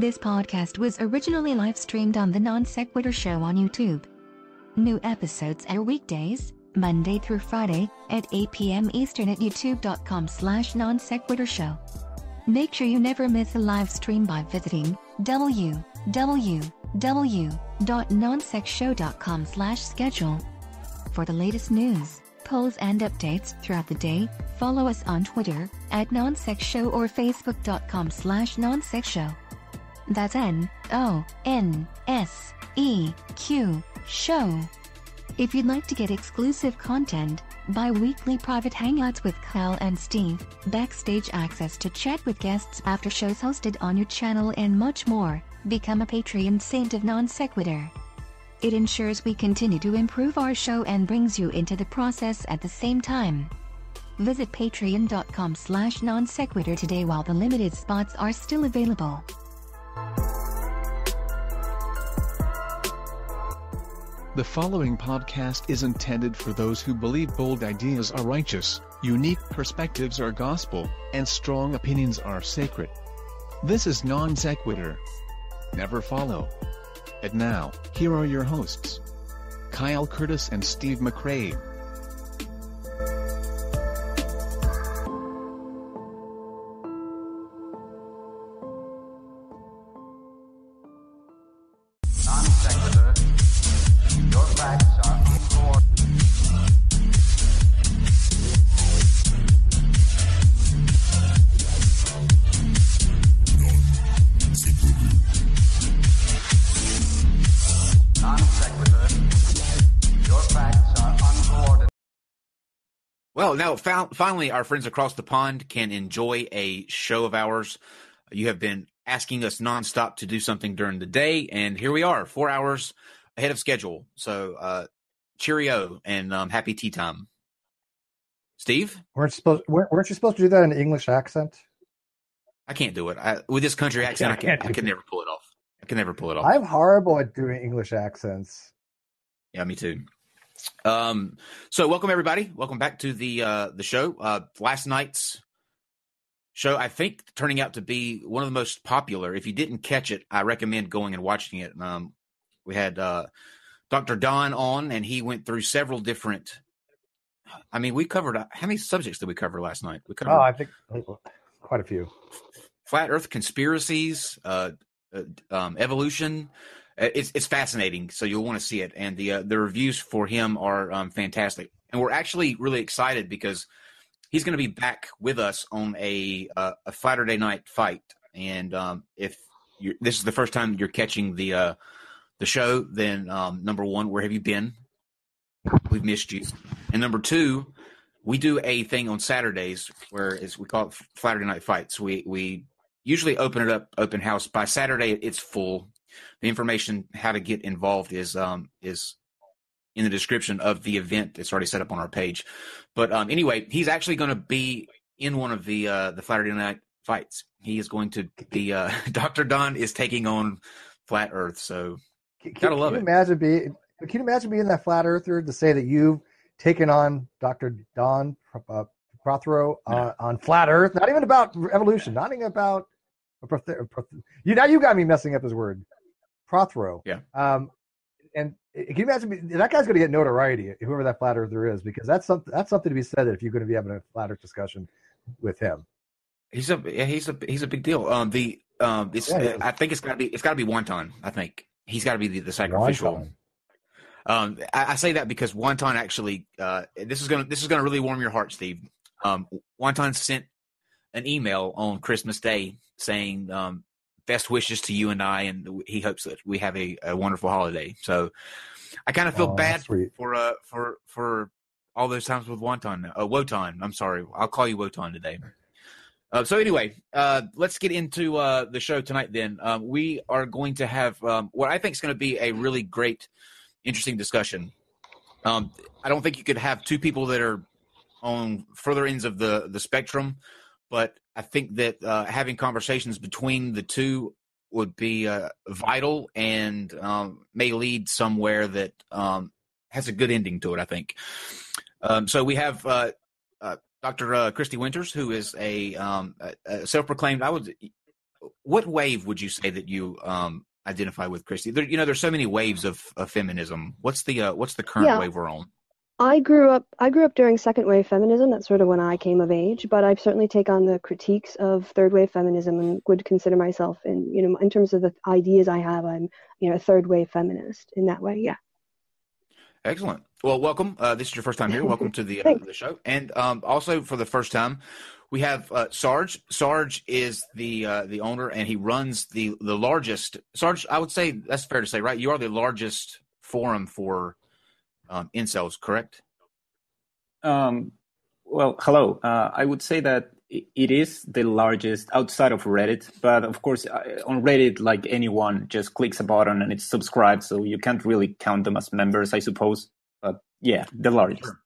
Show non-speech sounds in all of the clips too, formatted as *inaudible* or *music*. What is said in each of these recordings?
This podcast was originally live streamed on the Non Sequitur Show on YouTube. New episodes air weekdays, Monday through Friday, at 8 p.m. Eastern at youtube.com slash non sequitur show. Make sure you never miss a live stream by visiting www.nonseqshow.com slash schedule. For the latest news, polls and updates throughout the day, follow us on Twitter at nonseqshow or facebook.com slash nonseqshow. That's N O N S E Q show. If you'd like to get exclusive content, bi weekly private hangouts with Kyle and Steve, backstage access to chat with guests after shows hosted on your channel, and much more, become a Patreon saint of Non Sequitur. It ensures we continue to improve our show and brings you into the process at the same time. Visit patreon.com slash non sequitur today while the limited spots are still available. The following podcast is intended for those who believe bold ideas are righteous, unique perspectives are gospel, and strong opinions are sacred. This is non sequitur. Never follow. And now, here are your hosts Kyle Curtis and Steve McRae. Well, now finally, our friends across the pond can enjoy a show of ours. You have been asking us nonstop to do something during the day, and here we are, four hours ahead of schedule. So, uh, cheerio and um, happy tea time. Steve, Weren't you supposed weren't weren't you supposed to do that in an English accent? I can't do it I, with this country accent. I I can can't I can never pull it off. I can never pull it off. I'm horrible at doing English accents. Yeah, me too. Um, so welcome everybody. Welcome back to the uh the show. Uh last night's show, I think turning out to be one of the most popular. If you didn't catch it, I recommend going and watching it. Um we had uh Dr. Don on and he went through several different I mean, we covered uh, how many subjects did we cover last night? We covered Oh, I think quite a few. flat earth conspiracies uh, uh um evolution Uh, it's it's fascinating so you'll want to see it and the uh, the reviews for him are um fantastic. And we're actually really excited because he's going to be back with us on a uh, a Saturday night fight. And um if this is the first time you're catching the uh the show then um number 1 where have you been? We've missed you. And number 2 we do a thing on Saturdays where is we call it Saturday night fights. We we usually open it up open house. By saturday it's full the information how to get involved is um is in the description of the event it's already set up on our page but um anyway he's actually going to be in one of the uh the saturday night fights he is going to be uh *laughs* dr don is taking on flat earth so Can, Gotta love can it. you imagine being can you imagine being that flat earther to say that you've taken on Dr. Don uh, Prothero uh, on flat Earth? Not even about evolution. Not even about you. Now you got me messing up his word. Prothero. Yeah. Um, and can you imagine that guy's going to get notoriety, whoever that flat earther is, because that's something that's something to be said that if you're going to be having a flat Earth discussion with him. he's a yeah, he's a he's a big deal um the um it's Yeah, he i think it's got to be it's got to be wonton i think he's got to be the, the sacrificial Wonton. Um, I, I say that because Wonton actually, uh, this is gonna this is gonna really warm your heart, Steve. Um, Wonton sent an email on Christmas Day saying um, best wishes to you and I, and he hopes that we have a, a wonderful holiday. So I kind of feel Oh, bad sweet. for uh for for all those times with Wonton, uh, Wotan. I'm sorry, I'll call you Wotan today. Uh, so anyway, uh, let's get into uh, the show tonight. Then um, we are going to have um, what I think is going to be a really great, interesting discussion. Um, I don't think you could have two people that are on further ends of the the spectrum, but I think that uh, having conversations between the two would be uh, vital and um, may lead somewhere that um, has a good ending to it. I think. Um, so we have uh, uh, Dr. Uh, Kristi Winters, who is a, um, a, a self-proclaimed. I would what wave would you say that you um, identify with, Kristi? There, you know, there's so many waves of, of feminism. What's the uh, what's the current Yeah. wave we're on? I grew up I grew up during second wave feminism. That's sort of when I came of age, but I certainly take on the critiques of third wave feminism and would consider myself in you know in terms of the ideas I have, I'm you know a third wave feminist in that way. Yeah. Excellent. Well, welcome. Uh, this is your first time here. Welcome to the uh, the show, and um, also for the first time, we have uh, Sarge. Sarge is the uh, the owner, and he runs the the largest. Sarge, I would say that's fair to say, right? You are the largest forum for um, incels, correct? Um, well, hello. Uh, I would say that it is the largest outside of Reddit, but of course, uh, on Reddit, like anyone just clicks a button and it's subscribed, so you can't really count them as members, I suppose. But yeah, the largest. Sure.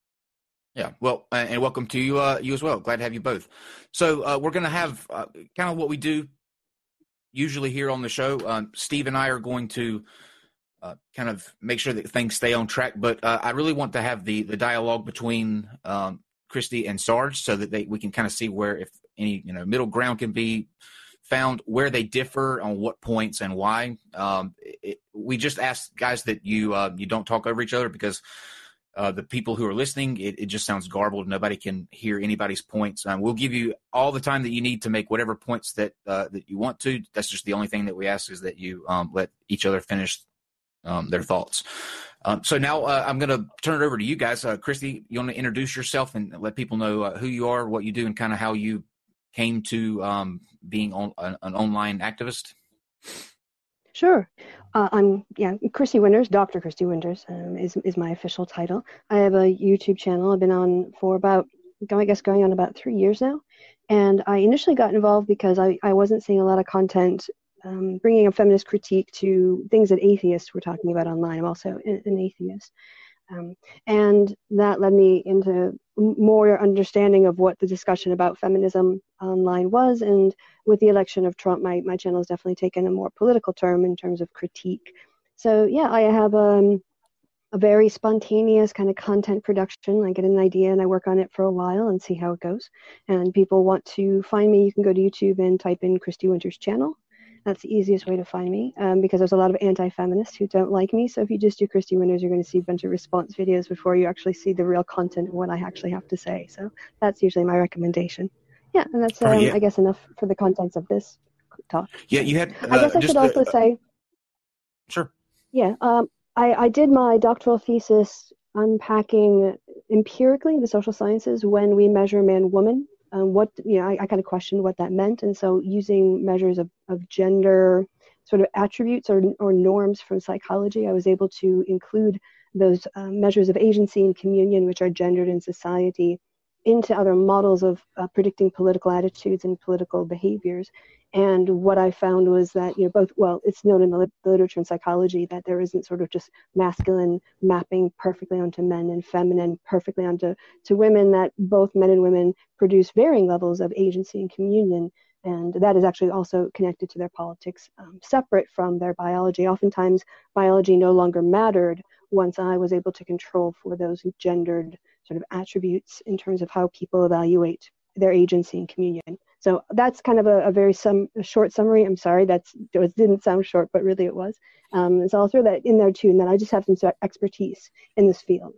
Yeah. Well, and welcome to you, uh, you as well. Glad to have you both. So uh, we're going to have uh, kind of what we do usually here on the show. Um, Steve and I are going to uh, kind of make sure that things stay on track, but uh, I really want to have the the dialogue between um, Kristi and Sarge so that they we can kind of see where if any you know middle ground can be found where they differ on what points and why. Um, it, we just ask guys that you uh, you don't talk over each other because uh, the people who are listening, it, it just sounds garbled. Nobody can hear anybody's points. Um, we'll give you all the time that you need to make whatever points that uh, that you want to. That's just the only thing that we ask is that you um, let each other finish um, their thoughts. Um, so now uh, I'm going to turn it over to you guys. Uh, Kristi, you want to introduce yourself and let people know uh, who you are, what you do, and kind of how you came to um, being on, an, an online activist. Sure. Uh, I'm yeah, Kristi Winters, Dr. Kristi Winters um, is is my official title. I have a YouTube channel. I've been on for about, I guess, going on about three years now. And I initially got involved because I, I wasn't seeing a lot of content um, bringing a feminist critique to things that atheists were talking about online. I'm also an, atheist. Um, and that led me into more understanding of what the discussion about feminism online was. And with the election of Trump, my, my channel has definitely taken a more political term in terms of critique. So, yeah, I have um, a very spontaneous kind of content production. I get an idea and I work on it for a while and see how it goes. And people want to find me, you can go to YouTube and type in Kristi Winters channel. That's the easiest way to find me um, because there's a lot of anti feminists who don't like me. So if you just do Kristi Winters, you're going to see a bunch of response videos before you actually see the real content of what I actually have to say. So that's usually my recommendation. Yeah, and that's, Oh, um, yeah. I guess, enough for the contents of this talk. Yeah, you had. I guess uh, I should also uh, say, sure. yeah, um, I, I did my doctoral thesis unpacking empirically the social sciences when we measure man woman. Um, what you know, I, I kind of questioned what that meant, and so using measures of, of gender sort of attributes or, or norms from psychology, I was able to include those um, measures of agency and communion, which are gendered in society, into other models of uh, predicting political attitudes and political behaviors. And what I found was that, you know, both, well, it's known in the lit- literature and psychology that there isn't sort of just masculine mapping perfectly onto men and feminine perfectly onto to women, that both men and women produce varying levels of agency and communion. And that is actually also connected to their politics, um, separate from their biology. Oftentimes, biology no longer mattered once I was able to control for those gendered sort of attributes in terms of how people evaluate their agency and communion. So that's kind of a, a very sum, a short summary. I'm sorry, that's it didn't sound short, but really it was. Um, so I'll throw that in there too, and then I just have some expertise in this field.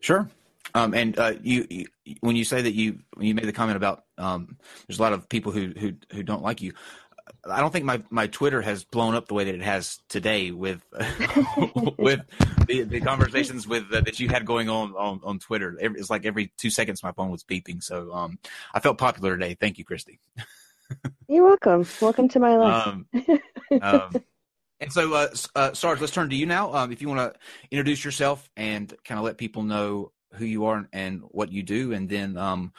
Sure. Um, and uh, you, you, when you say that you, you made the comment about um, there's a lot of people who who who don't like you. I don't think my, my Twitter has blown up the way that it has today with *laughs* with the, the conversations with uh, that you had going on on, on Twitter. It's like every two seconds my phone was beeping. So um, I felt popular today. Thank you, Kristi. You're welcome. Welcome to my life. Um, um, and so, uh, uh, Sarge, let's turn to you now. Um, if you want to introduce yourself and kind of let people know who you are and what you do, and then um,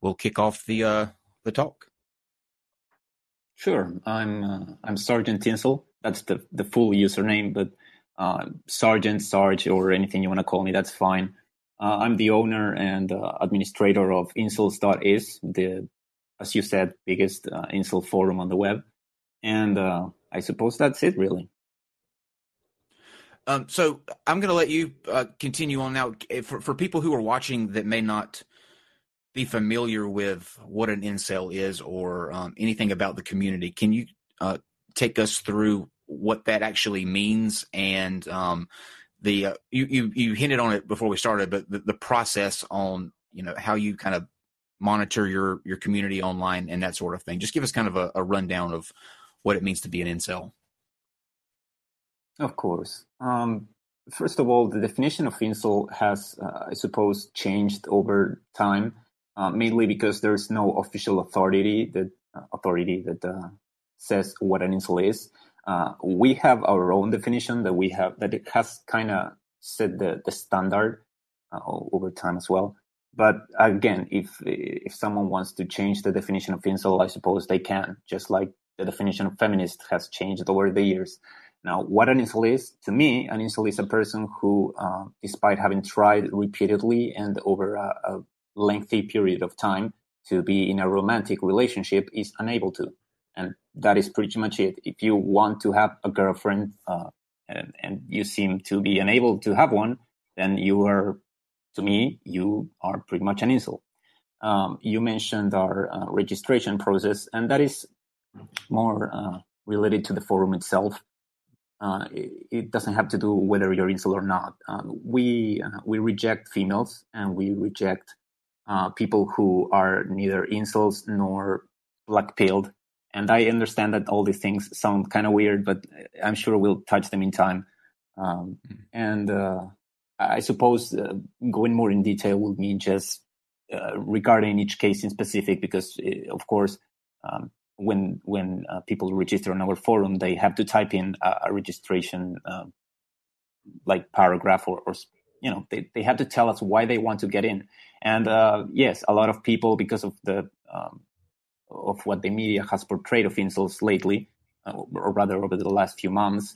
we'll kick off the uh, the talk. Sure, I'm uh, I'm Sergeant Incel. That's the the full username, but uh, Sergeant, Sarge, or anything you want to call me, that's fine. Uh, I'm the owner and uh, administrator of Incels.is, the, as you said, biggest uh, incel forum on the web. And uh, I suppose that's it, really. Um, so I'm going to let you uh, continue on now. For, for people who are watching that may not be familiar with what an incel is or um, anything about the community, can you uh, take us through what that actually means and um, the uh, you, you you hinted on it before we started, but the, the process on you know how you kind of monitor your your community online and that sort of thing. Just give us kind of a, a rundown of what it means to be an incel. Of course. Um, first of all, the definition of incel has, uh, I suppose, changed over time, uh, mainly because there's no official authority that uh, authority that uh, says what an incel is. Uh, we have our own definition that we have that it has kind of set the the standard uh, over time as well. But again, if if someone wants to change the definition of incel, I suppose they can, just like the definition of feminist has changed over the years. Now, what an incel is, to me, an incel is a person who, despite having tried repeatedly and over a, a, lengthy period of time to be in a romantic relationship, is unable to. And that is pretty much it. If you want to have a girlfriend uh, and, and you seem to be unable to have one, then you are, to me, you are pretty much an incel. Um, you mentioned our uh, registration process, and that is more uh, related to the forum itself. Uh, it, it, doesn't have to do whether you're incel or not. Uh, we uh, we reject females and we reject uh, people who are neither incels nor black pilled. And I understand that all these things sound kind of weird, but I'm sure we'll touch them in time. Um, mm-hmm. and uh, I suppose uh, going more in detail would mean just regarding each case in specific, because of course um, when when uh, people register on our forum, they have to type in a, a registration uh, like paragraph or, or, you know they, they have to tell us why they want to get in. And uh, yes, a lot of people because of the um, of what the media has portrayed of incels lately, uh, or rather over the last few months.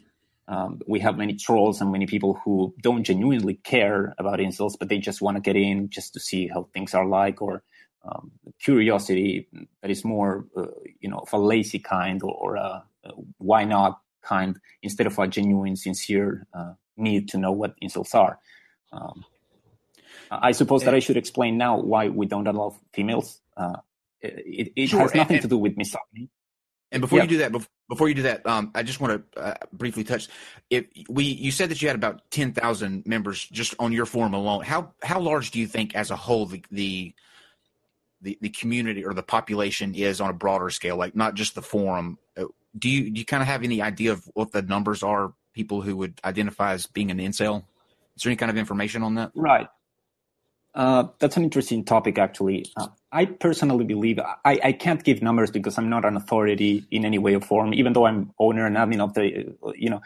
Um, we have many trolls and many people who don't genuinely care about incels, but they just want to get in just to see how things are like or um, curiosity that is more, uh, you know, of a lazy kind or, or a, a, why not kind instead of a genuine, sincere uh, need to know what incels are. Um, I suppose that I should explain now why we don't allow females. Uh, it, it sure. has nothing and, to do with misogyny. And before yeah. you do that, before you do that, um, I just want to uh, briefly touch. If we, you said that you had about ten thousand members just on your forum alone. How how large do you think, as a whole, the, the the, the community or the population is on a broader scale, like not just the forum. Uh, do you do you kind of have any idea of what the numbers are? People who would identify as being an incel. Is there any kind of information on that? Right. Uh, that's an interesting topic, actually. Uh, I personally believe I, I can't give numbers because I'm not an authority in any way or form. Even though I'm owner and admin of the, you know,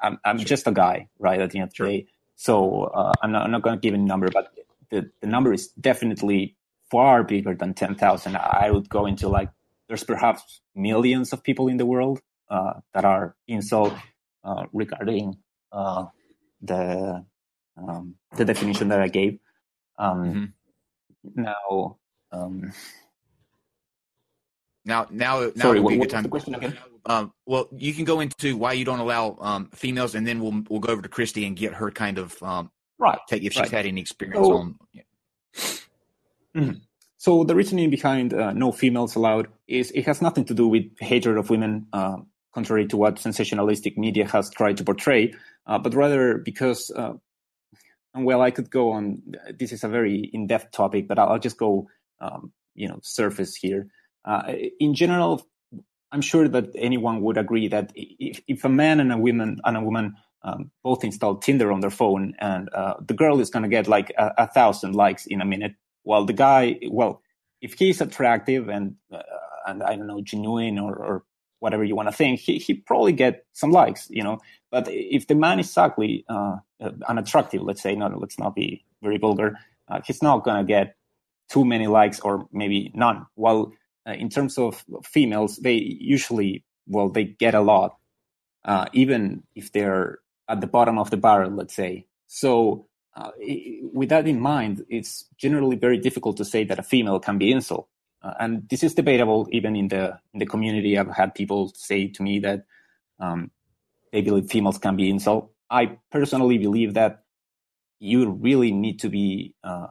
I'm I'm sure. just a guy, right? At the end of the day, so uh, I'm not I'm not going to give a number, but the the number is definitely far bigger than 10,000. I would go into like, there's perhaps millions of people in the world uh, that are incel uh, regarding uh, the um, the definition that I gave. Um, mm-hmm. Now, um, now, now, now sorry, would be what, a good time. The question again? Um, well, you can go into why you don't allow um, females, and then we'll we'll go over to Kristi and get her kind of um, right. Take if she's right. had any experience so, on. Yeah. Mm-hmm. So the reasoning behind uh, no females allowed is it has nothing to do with hatred of women, uh, contrary to what sensationalistic media has tried to portray, uh, but rather because, uh, well, I could go on. This is a very in-depth topic, but I'll, just go, um, you know, surface here. Uh, in general, I'm sure that anyone would agree that if, if a man and a woman and a woman um, both install Tinder on their phone, and uh, the girl is going to get like a, a thousand likes in a minute, well, the guy, well, if he's attractive and uh, and I don't know, genuine or, or whatever you want to think, he he probably get some likes, you know. But if the man is ugly, uh, unattractive, let's say, no, let's not be very vulgar, uh, he's not gonna get too many likes or maybe none. While uh, in terms of females, they usually, well, they get a lot, uh, even if they're at the bottom of the barrel, let's say. So uh, with that in mind, it's generally very difficult to say that a female can be incel. Uh, and this is debatable even in the in the community. I've had people say to me that um, they believe females can be incel. I personally believe that you really need to be uh,